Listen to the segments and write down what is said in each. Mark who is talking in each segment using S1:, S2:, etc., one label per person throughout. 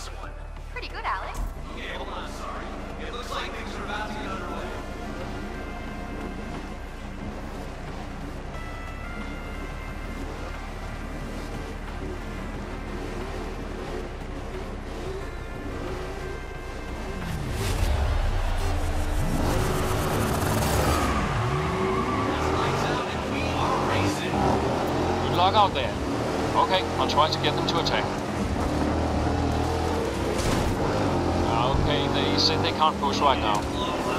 S1: this one?
S2: Pretty good, Alex.
S1: Okay, hold on, sorry. It looks like things are about to get underway. Lights out and we are racing.
S3: Good luck out there. Okay, I'll try to get them to attack. Okay, they said they can't push right now.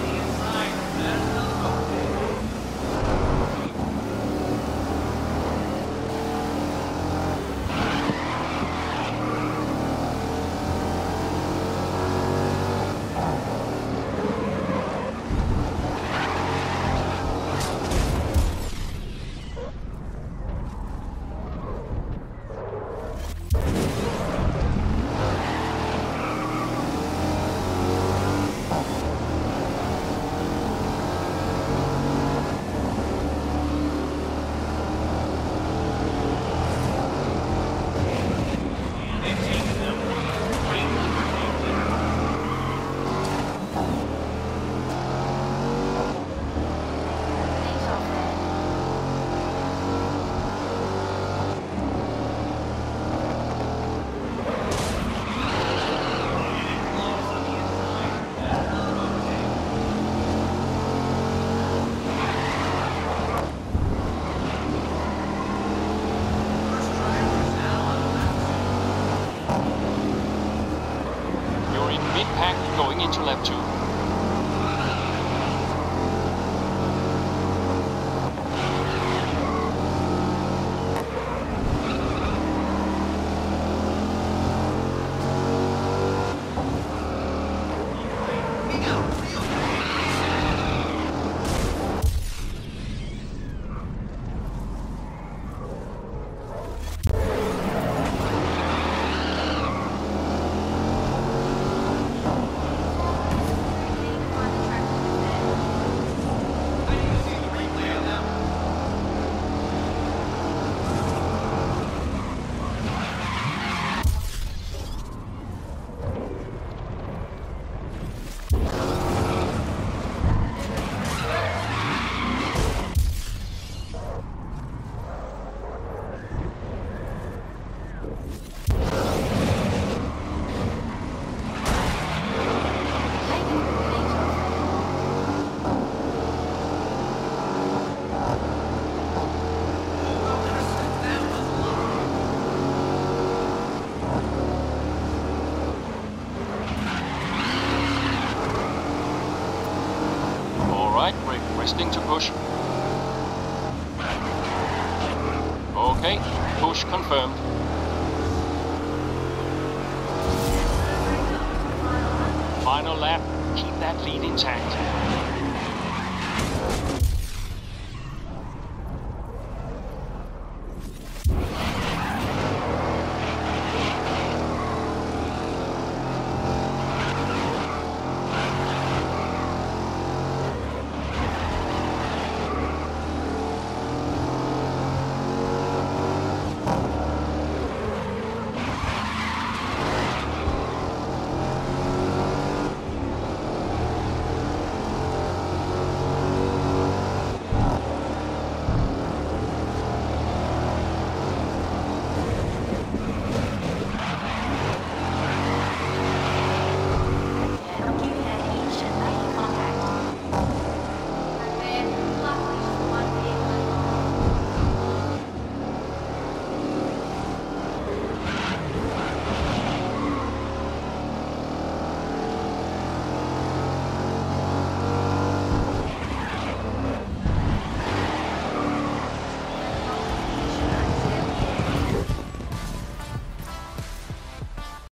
S3: Mid-pack going into lap 2. Alright, requesting to push. Okay, push confirmed. Final lap, keep that lead intact.